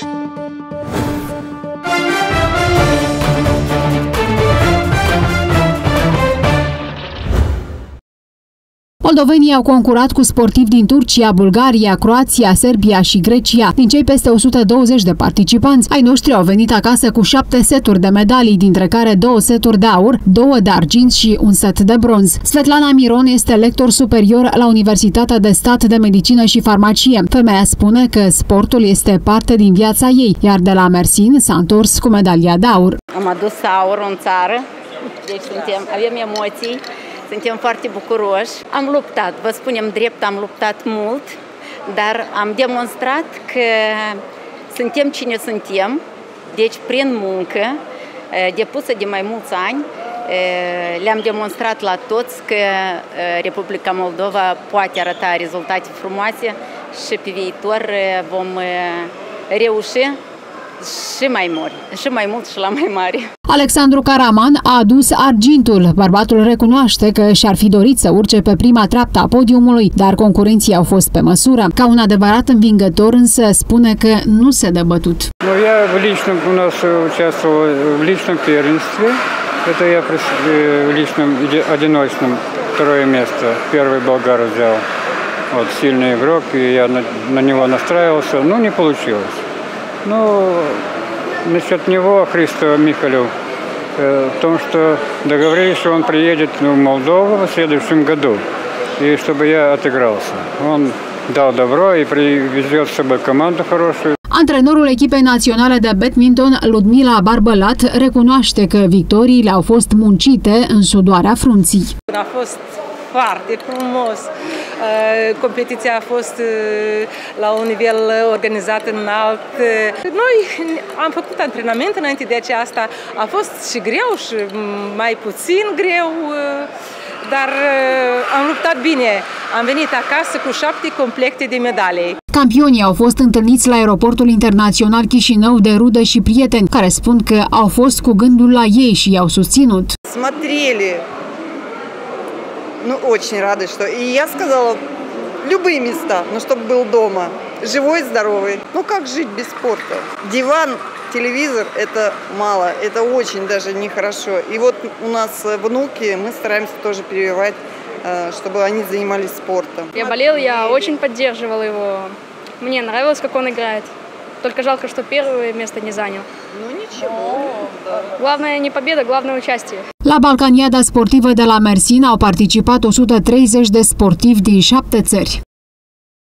Thank you. Moldovenii au concurat cu sportivi din Turcia, Bulgaria, Croația, Serbia și Grecia. Din cei peste 120 de participanți, ai noștri au venit acasă cu șapte seturi de medalii, dintre care două seturi de aur, două de argint și un set de bronz. Svetlana Miron este lector superior la Universitatea de Stat de Medicină și Farmacie. Femeia spune că sportul este parte din viața ei, iar de la Mersin s-a întors cu medalia de aur. Am adus aur în țară, deci suntem, avem emoții suntem foarte bucuroși. Am luptat, vă spunem drept, am luptat mult, dar am demonstrat că suntem cine suntem, deci prin muncă, depusă de mai mulți ani, le-am demonstrat la toți că Republica Moldova poate arăta rezultate frumoase și pe viitor vom reuși și mai mari, și mai mult și la mai mari. Alexandru Caraman a adus argintul. Bărbatul recunoaște că și-ar fi dorit să urce pe prima treaptă a podiumului, dar concurenții au fost pe măsură. Ca un adevărat învingător însă spune că nu se dă bătut. Ну, я в личном, у нас участвовал в личном первенстве. Это я в личном одиночном второе место. Первый болгар взял. Вот сильный игрок, и я на, на него настраивался, но не получилось. Ну, насчет него, Христа Михалев, э, в том, что договорились, что он приедет в Молдову в следующем году, и чтобы я отыгрался. Он dau добро и привезет с собой команду хорошую. Antrenorul echipei naționale de badminton, Ludmila Barbălat, recunoaște că victoriile au fost muncite în sudoarea frunții. A fost foarte frumos. Uh, competiția a fost uh, la un nivel organizat înalt. Noi am făcut antrenament înainte de aceasta. A fost și greu și mai puțin greu, uh, dar am luptat bine. Am venit acasă cu șapte complecte de medalii. Campionii au fost întâlniți la aeroportul internațional Chișinău de rudă și prieteni, care spun că au fost cu gândul la ei și i-au susținut. Смотрели ну, очень рады, что... И я сказала, любые места, но чтобы был дома. Живой, здоровый. Ну, как жить без спорта? Диван, телевизор – это мало, это очень даже нехорошо. И вот у нас внуки, мы стараемся тоже прививать, э, чтобы они занимались спортом. Я болел, я очень поддерживала его. Мне нравилось, как он играет. Только жалко, что первое место не занял. Ну ничего. Да. Главное не победа, главное участие. La Balcaniada sportivă de la Mersin au participat 130 de sportivi din șapte țări.